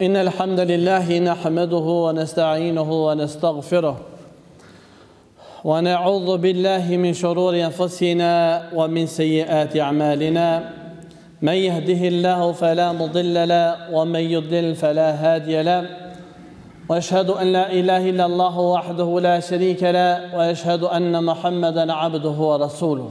إن الحمد لله نحمده ونستعينه ونستغفره ونعوذ بالله من شرور أنفسنا ومن سيئات أعمالنا من يهده الله فلا مضل له ومن يضلل فلا هادي له واشهد ان لا اله الا الله وحده لا شريك له واشهد ان محمدا عبده ورسوله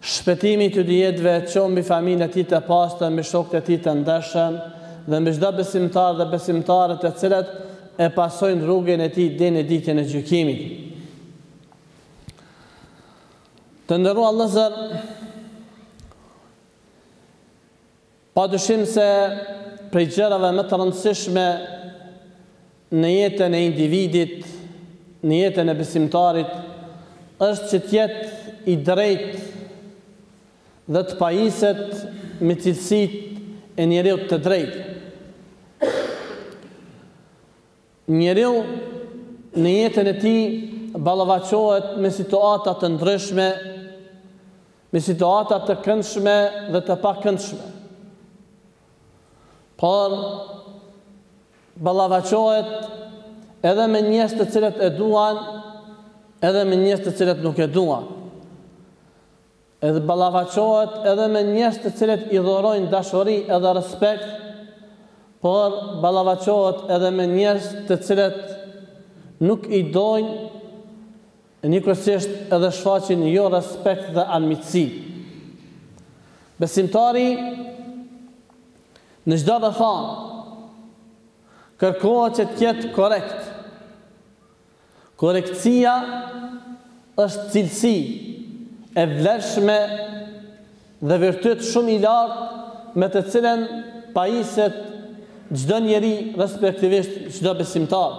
Shpëtimi i të dy jetëve qoftë mbi familjen e tij të pastër, mbi shokët e tij të ndershëm dhe mbi çdo besimtar dhe besimtare të cilët e pasojnë rrugën e tij deri në ditën e gjykimit. Të nderuar vëllezër, Padyshim se prej gjërave më të rëndësishme në jetën e individit, në jetën e besimtarit, është që të jetë i drejtë dhe të pajiset me cilësitë e njeriut të drejtë. Njeriu në jetën e tij ballafaqohet me situata të ndryshme, me situata të këndshme dhe të pakëndshme, por ballafaqohet edhe me njerëz të cilët e duan, edhe me njerëz të cilët nuk e duan. Edhe ballafaqohet edhe me njerëz të cilët i dhurojnë dashuri edhe respekt, por ballafaqohet edhe me njerëz të cilët nuk i dojnë E njëkohësisht edhe shfaqin jo respekt dhe armiqësi. Besimtari në çdo rrethanë kërkohet që të jetë korrekt. Korrektësia është cilësi e vlefshme dhe virtyt shumë i lartë me të cilën pajiset çdo njeri respektivisht çdo besimtar.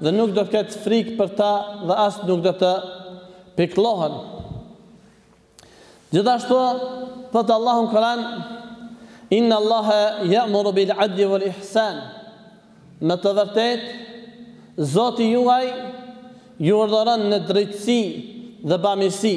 dhe nuk do të ketë frikë për ta dhe as nuk do të pikëllohen. Gjithashtu thotë Allahu në Kur'an Inna Allaha ya'muru bil 'adli wal ihsan. Me të vërtetë Zoti juaj ju urdhëron në drejtësi dhe bamirësi.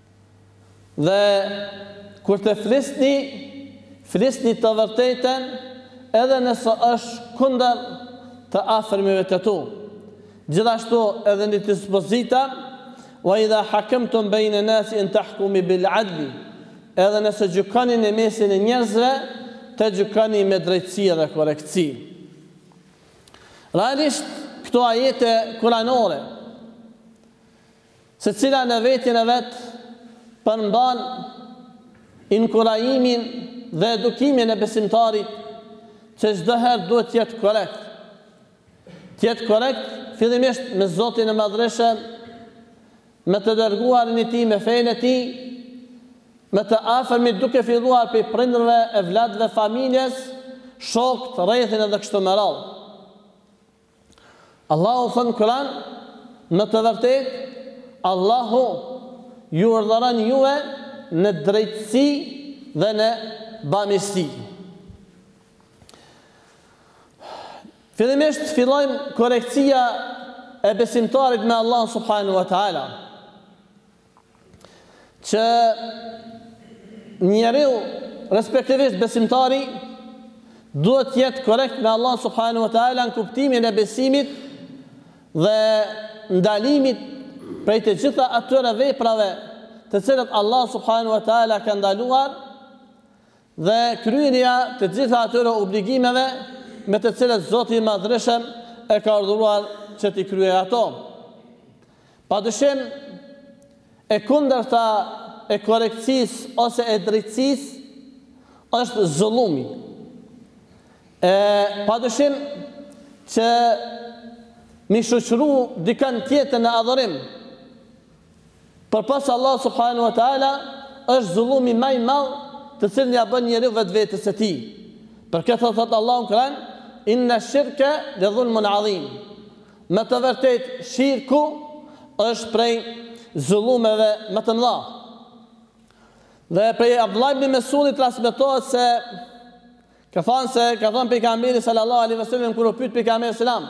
Dhe kur të flisni, flisni të vërtetën edhe nëse është kundër të afërmive të tu. Gjithashtu edhe një dispozitë Wa idha hakamtum bayna an-nasi an tahkumu bil-'adl, edhe nëse gjykoni në mesin e njerëzve, të gjykoni me drejtësi dhe korrektësi. Realisht këto ajete kuranore Secila në veten e vet përmban inkurajimin dhe edukimin e besimtarit që çdo herë duhet të jetë korrekt. Të jetë korrekt fillimisht me Zotin e Madhreshëm, me të Dërguarin e Tij, me fenë e Tij, me të afërmit duke filluar prej prindërve, evladëve, familjes, shokët, rrethin edhe kështu me radhë. Allahu thotë në Kur'an, Me të vërtetë, Allahu ju urdhëron juve në drejtësi dhe në bamirësi. Fillimisht fillojmë korrektësia e besimtarit me Allahun subhanahu wa taala. që njeriu, respektivisht besimtari, duhet të jetë korrekt me Allahun subhanahu wa taala në kuptimin e besimit dhe ndalimit prej të gjitha atyre veprave të cilat Allahu subhanahu wa taala ka ndaluar Dhe kryerja e të gjitha atyre obligimeve me të cilat Zoti i Madhërishëm e ka urdhëruar që t'i kryejë ato. Padyshim, e kundërta e korrektësisë ose e drejtësisë është zullumi. E padyshim që me i shoqëru dikën tjetër në adhurim, Përpos Allahut subhanahu wa ta'ala është zullumi ma i madh të cilin ja bën njeriu vetvetes së tij. Për këtë thotë Allahu në Kur'an, Inna shirka le dhulmun adhim. Me të vërtetë shirku është prej zullumeve më të mëdha. Dhe prej Abdullah ibn Mesudit transmetohet se ka thënë se ka thënë pejgamberi sallallahu alaihi wasallam kur u pyet pejgamberi alejhi selam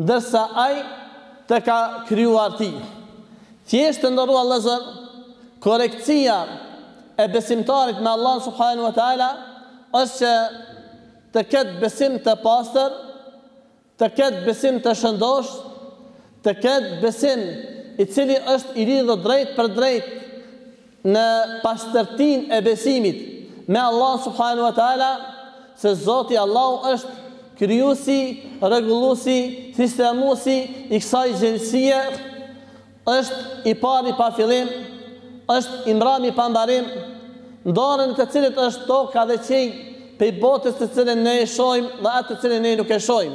Ndërsa Ai të ka krijuar ti. Thjesht të nderuar vëllezër, korrektësia e besimtarit me Allahun subhanahu wa ta'ala është që të ketë besim të pastër, të ketë besim të shëndoshë, të ketë besim i cili është i lidhur drejtpërdrejt në pastërtinë e besimit me Allahun subhanu e teala se Zoti Allahu është krijuesi, rregulluesi, sistemuesi i kësaj gjithësie, është i pari pa fillim, është i mbrami pa mbarim, në dorën e të cilit është toka dhe qielli prej botës të cilën ne e shohim dhe atë të cilën ne nuk e shohim.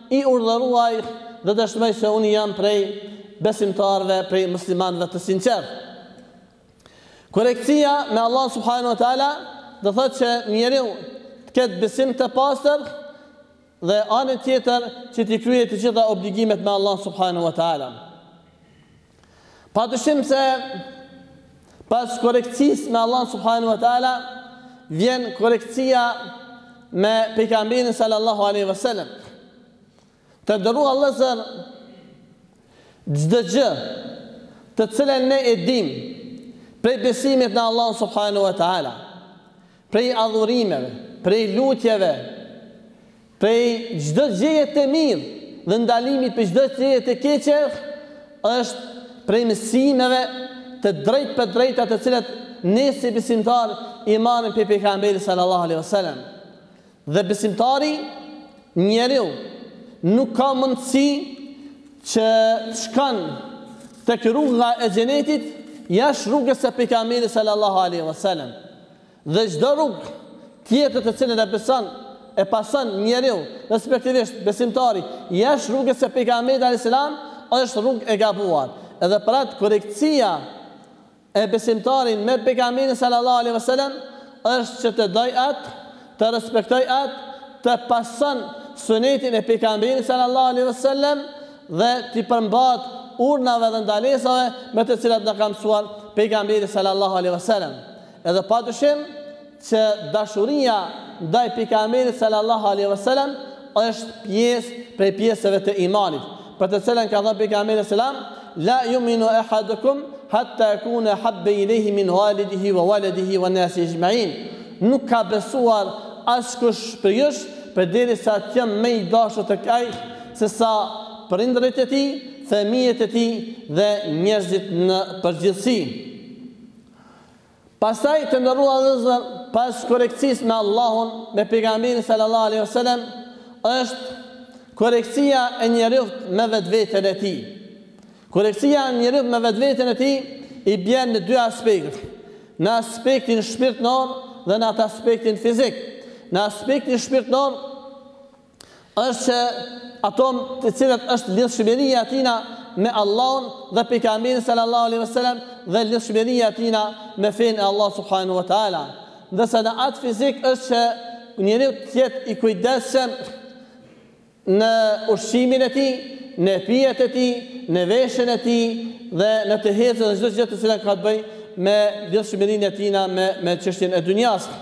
I urdhëruar dhe dëshmoj se unë jam prej besimtarëve, prej muslimanëve të sinqertë. Korrektësia me Allahun subhanahu wa ta'ala do thotë që njeriu të ketë besim të pastër dhe anën tjetër që t'i kryejë të gjitha obligimet me Allahun subhanahu wa ta'ala. Padyshim se pas korrektësisë me Allahun subhanu e teala vjen korrektësia me pejgamberin sallallahu alaihi wasallam. Të nderuar vëllezër çdo gjë të cilën ne e dim prej besimit në Allahun subhanu e teala, prej adhurimeve, prej lutjeve, Prej çdo gjëje të mirë dhe ndalimi prej çdo gjëje të keqe është prej mësimeve të drejtpërdrejta të cilat ne si besimtarë i marrim prej Pejgamberit sallallahu alejhi ve selem. Dhe besimtari, njeriu, nuk ka mundësi që të shkon tek rruga e xhenetit jashtë rrugës së Pejgamberit sallallahu alejhi ve selem. Dhe çdo rrugë tjetër të cilën e beson e pason njeriu, respektivisht besimtari, jashtë rrugës së Pejgamberit alejhi selam, është rrugë e gabuar. Edhe për atë korrektësia e besimtarit me Pejgamberin sallallahu alejhi ve selem është që të dojë atë, të respektojë atë, të pason sunetin e Pejgamberit sallallahu alejhi ve selem dhe t'i përmbahet urdhrave dhe ndalesave me të cilat na ka mësuar Pejgamberi sallallahu alejhi ve selem. Edhe pa dyshim që dashuria ndaj Pejgamberit sallallahu alejhi ve selem është pjesë prej pjesëve të imanit, për të cilën ka thënë Pejgamberi selam, La yuminu ahadukum hatta akune ahabbe ilejhi min walidihi wa waladihi wan nasi ejma'in, Nuk ka besuar askush prej jush përderisa të jem më i dashur tek ai se sa prindërit e tij, fëmijët e tij dhe njerëzit në përgjithësi. Pastaj të nderuar vëllezër pas korrektësisë me Allahun me pejgamberin sallallahu alejhi ve sellem është korrektësia e njeriut me vetveten e tij. Korrektësia e njeriut me vetveten e tij i bjen në dy aspekte, në aspektin shpirtnor dhe në atë aspektin fizik. Në aspektin shpirtnor është që ato të cilat është lidhshmëria e tina me Allahun dhe Pejgamberin sallallahu alaihi wasallam dhe lidhshmëria e tina me fenë e Allahut subhanahu wa taala. Ndërsa në atë fizik është që njeriu të jetë i kujdesshëm në ushqimin e tij, në pijet e tij, në veshjen e tij dhe në të hecur dhe çdo gjë të cilën ka të bëjë me lidhshmërinë e tina me me çështjen e dynjasë.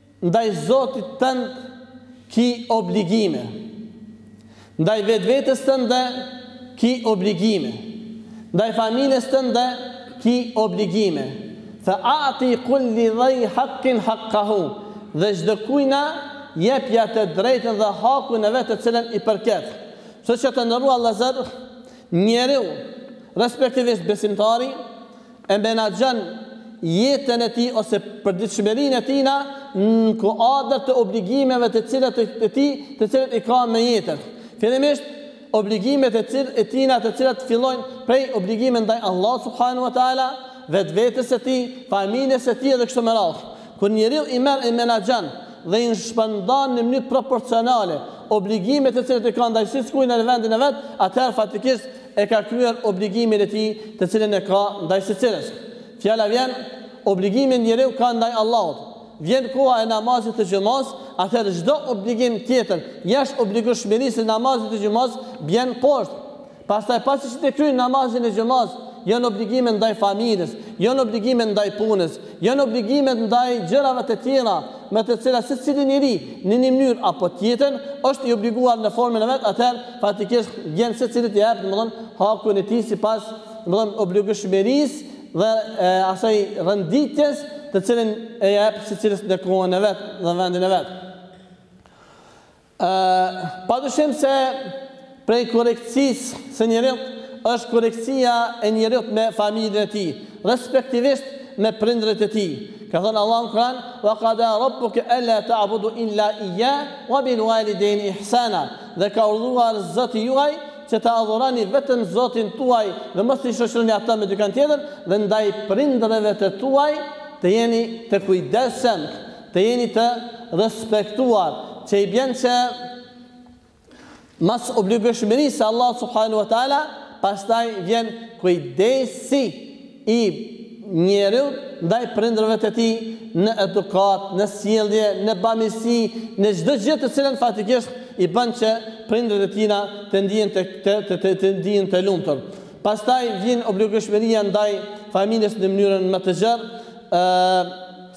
Ndaj Zotit tënd ki obligime. Ndaj vetvetes tënde ki obligime. Ndaj familjes tënde ki obligime. Fa a'ti kulli dhi haqqin haqqahu, dhe çdokujna jepja të drejtën dhe hakun e vet të cilën i përket. Kështu që të nderuar vëllezër, njeriu, respektivisht besimtari, e menaxhon jetën e tij ose përditshmërinë e tina në kuadër të obligimeve të cilat e tij të cilat i ka me jetën. Fillimisht obligimet e cil e tina të cilat fillojnë prej obligime ndaj Allahut subhanahu wa ta'ala, vetvetes së tij, familjes së tij edhe kështu me radhë. Kur njeriu i merr i menaxhon dhe i shpërndan në mënyrë proporcionale obligimet të cilat i ka ndaj secilës në vendin e vet, atëherë faktikisht e ka kryer obligimin e tij të cilin e ka ndaj secilës. Fjala vjen, obligimin njeriu ka ndaj Allahut. Vjen koha e namazit të xhumas, atëherë çdo obligim tjetër jashtë obligueshmërisë së namazit të xhumas bjen poshtë. Pastaj pasi që të kryejë namazin e xhumas, janë obligime ndaj familjes, janë obligime ndaj punës, Janë obligimet ndaj gjërave të tjera me të cilat secili njeri në një mënyrë apo tjetër është i obliguar në formën e vet, atëherë faktikisht secilit i jep, domethënë, hakun e tij sipas, domethënë, obligueshmërisë dhe asaj renditjes të cilën e jep secilit në kohën e vet dhe vendin e vet. Padyshim se prej korrektësisë së njeriut është korrektësia e njeriut me familjen e tij, respektivisht me prindërit e tij. Ka thënë Allahu në Kur'an, Wa qada rabbuke ella ta'budu illa iyya wa bil walidayni ihsana, Dhe ka urdhuar Zoti juaj që të adhuroni vetëm Zotin tuaj dhe mos t'i shoqëroni atë me dikënd tjetër, dhe ndaj prindërve të tuaj të jeni të kujdesshëm. Të jeni të respektuar, që i bjen që mas obligueshmërisë së Allahut subhanahu wa taala, pastaj vjen kujdesi i njeriut ndaj prindërve të tij në edukatë, në sjellje, në bamirësi, në çdo gjë të cilën faktikisht i bën që prindërit e tina të ndihen të të të të të ndihen të lumtur. Pastaj vjen obligueshmëria ndaj familjes në mënyrën më të gjerë, ë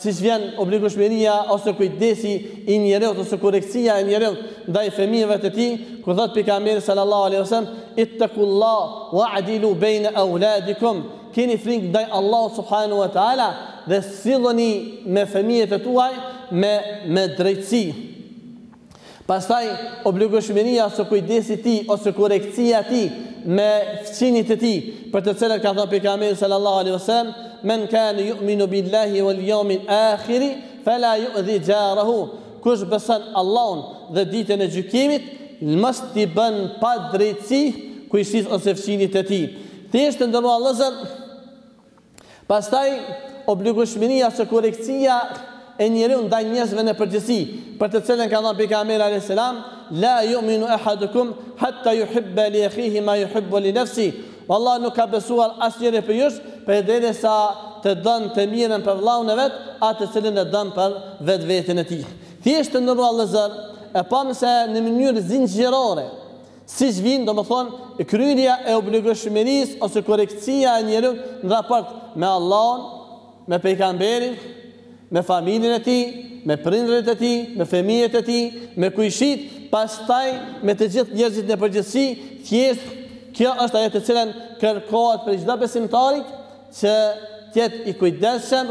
siç vjen obligueshmëria ose kujdesi i njeriut ose korrektësia e njeriut ndaj fëmijëve të tij, kur thotë Pejgamberi sallallahu alejhi ve sellem, Ittaqullaha wa'dilu bejne auladikum, Keni frikë ndaj Allahut subhanahu ve teala dhe silluni me fëmijët e tuaj me me drejtësi. Pastaj, obligueshmëria ose kujdesi i tij ose korrektësia e tij me fqinjit e tij, për të cilët ka thënë Pejgamberi sallallahu alejhi ve sellem, Men kane yu'minu billahi wal yawmil akhiri fela yu'dhi jarahu, Kush beson Allahun dhe Ditën e Gjykimit, mos t'i bënë padrejtësi kojshisë ose fqinjit të tij. Thjesht, të nderuar vëllezër, Pastaj, obligueshmëria ose korrektësia e njeriut ndaj njerëzve në përgjithësi, për të cilën ka thënë Pejgamberi alejhi selam, La yu'minu ahadukum hatta yuhibba li akhihi ma yuhibbu li nafsihi, Vallahi nuk ka besuar asnjëri prej jush përderisa të don të mirën për vëllaun e vet, atë të cilën e don për vetveten e tij. Thjesht të nderuar vëllezër, e pamë se në mënyrë zinxhirore, Siç vijnë, domethënë, kryerja e obligueshmërisë ose korrektësia e njeriut në raport me Allahun, me Pejgamberin, me familjen e tij, me prindërit e tij, me fëmijët e tij, me kojshitë, pastaj me të gjithë njerëzit në përgjithësi, thjesht kjo është ajo të cilën kërkohet prej çdo besimtarit që të jetë i kujdesshëm,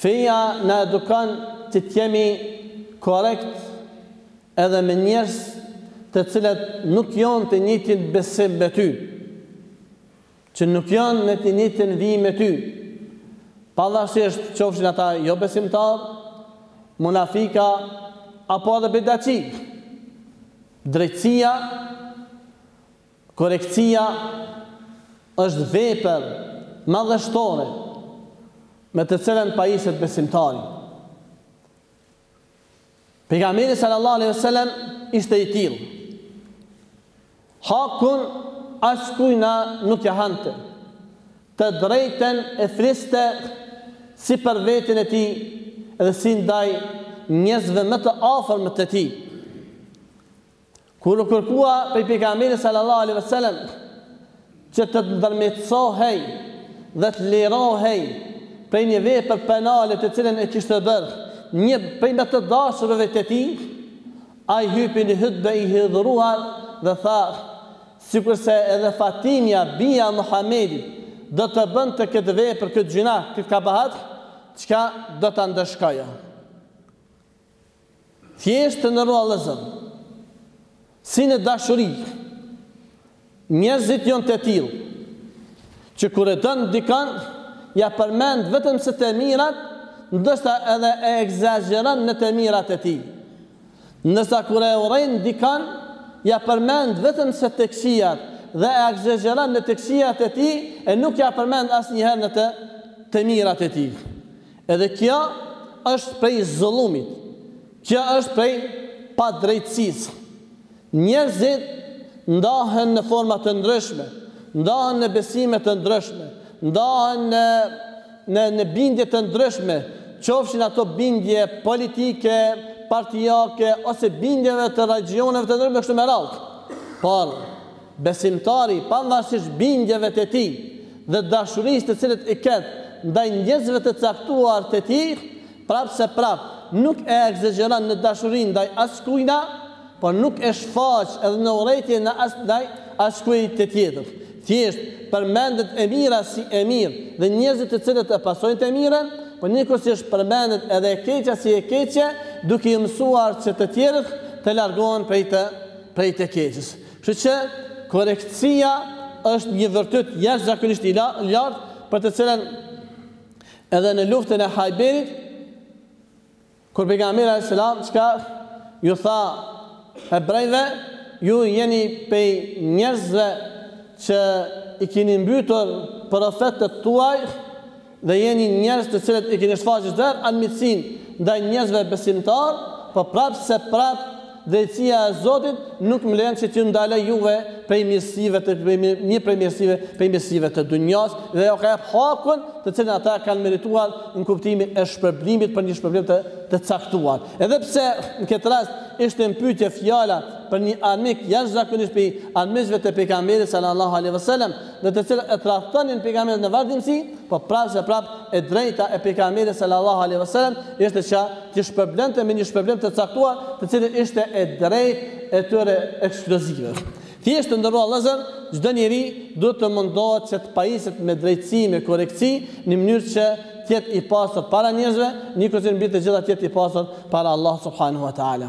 Feja na edukon që të jemi korrekt edhe me njerëz të cilët nuk janë të njëjtin besim me ty, që nuk janë në të njëjtën vijë me ty, pavarësisht qofshin ata jobesimtarë, munafika apo edhe bidatçi. Drejtësia. Korrekcia është vepër madhështore me të cilën pajiset besimtari. Pejgamberi sallallahu alejhi wasallam ishte i tillë. Hakun askujna nuk ja hante. Të drejtën e fliste si për veten e tij dhe si ndaj njerëzve më të afërm të tij. Kur u kërkua prej Pejgamberit sallallahu alejhi ve sellem që të ndërmjetësohej dhe të lirohej prej një vepër penale të cilën e kishte bërë një prej më të dashurve të tij, ai hypi në hutbe i hidhëruar dhe tha, Sikurse edhe Fatimja, bija e Muhamedit, do të bënte këtë vepër, këtë gjynah, këtë kabahat, çka do ta ndëshkoja. Thjesht të nderuar vëllezër. Si në dashuri. Njerëzit janë të tillë. Që kur e don dikon, ja përmend vetëm se të mirat, ndoshta edhe e ekzagjeron në të mirat e tij. Ndërsa kur e urrejnë dikon, ja përmend vetëm se të këqijat dhe e ekzagjeron në të këqijat e tij e nuk ja përmend asnjëherë në të të mirat e tij. Edhe kjo është prej zullumit. Kjo është prej padrejtësisë. Njerëzit ndahen në forma të ndryshme, ndahen në besime të ndryshme, ndahen në në në bindje të ndryshme, qofshin ato bindje politike, partiake ose bindjeve të regjioneve të ndryshme e kështu me radhë. Por Besimtari, pavarësisht bindjeve të tij dhe dashurisë të cilët i ketë ndaj njerëzve të caktuar të tij, prapë se prapë nuk e ekzagjeron në dashuri ndaj askujna, por nuk e shfaq edhe në urrejtje në as ndaj askujt të tjetër. Thjesht, përmendet e mira si e mirë dhe njerëzit të cilët e pasojnë të mirën, po njëkohësisht përmendet edhe e keqja si e keqe, duke i mësuar që të tjerët të largohen prej të prej të keqes. Kështu që korrektësia është një virtyt jashtëzakonisht i lartë për të cilën edhe në luftën e Hajberit kur pejgamberi alayhis salam çka ju tha hebrejve ju jeni pej njerëzve që i keni mbytur profetët tuaj dhe jeni njerëz të cilët i keni shfaqë çdo herë armiqësinë ndaj njerëzve besimtarë, po prapë se prapë drejtësia e Zotit nuk m'len që t'ju ndaloj juve prej mirësive të një prej mirësive prej mirësive të dunjasë dhe jau ka jep hakun të cilin ata kanë merituar në kuptimin e shpërblimit për një shpërblim të të caktuar. Edhe pse në këtë rast ishte në pyetje fjala për një armik jashtëzakonisht prej armiqve të Pejgamberit sallallahu alejhi wasallam, dhe të cilët e tradhtonin pejgamberin në vazhdimësi, po prapë se prapë e drejta e pejgamberit sallallahu alejhi ve selem ishte që t'i shpërblente me një shpërblim të caktuar, të cilën ishte e drejtë e tyre ekskluzive. Thjesht të nderuar vëllezër, çdo njeri duhet të mundohet që të pajiset me drejtësi, me korrektësi, në mënyrë që të jetë i pastër para njerëzve, njëkohësisht mbi të gjitha të jetë i pastër para Allahut subhanehu ve teala.